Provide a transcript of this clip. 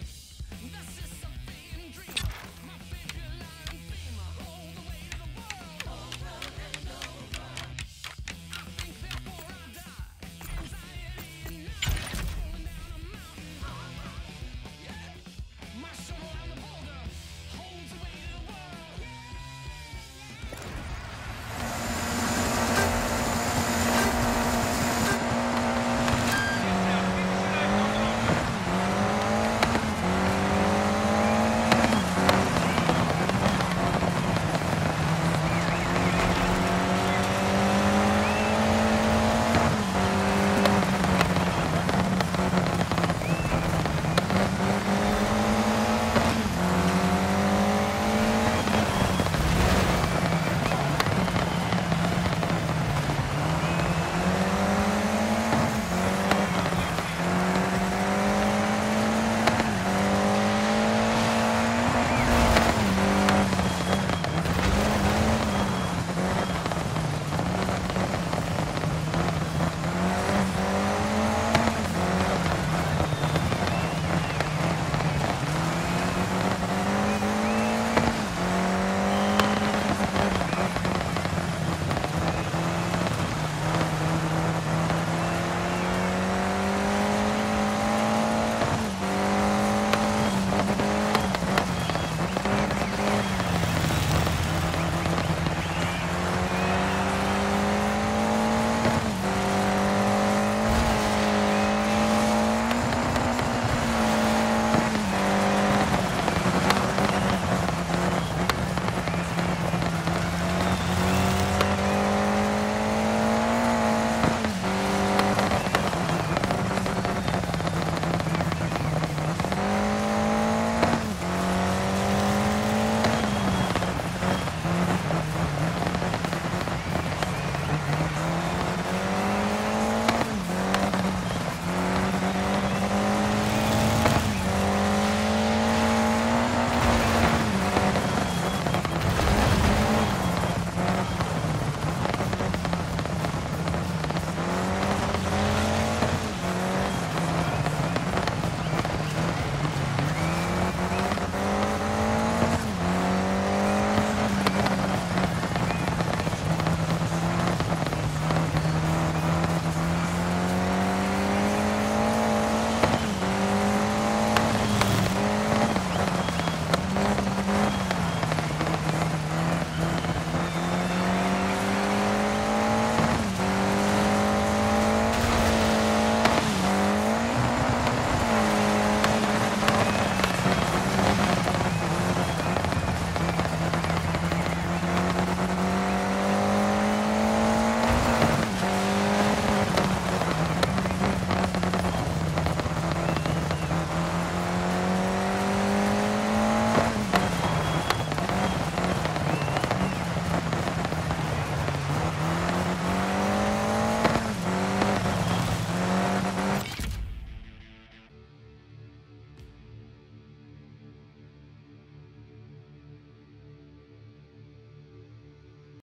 This is a vain dream.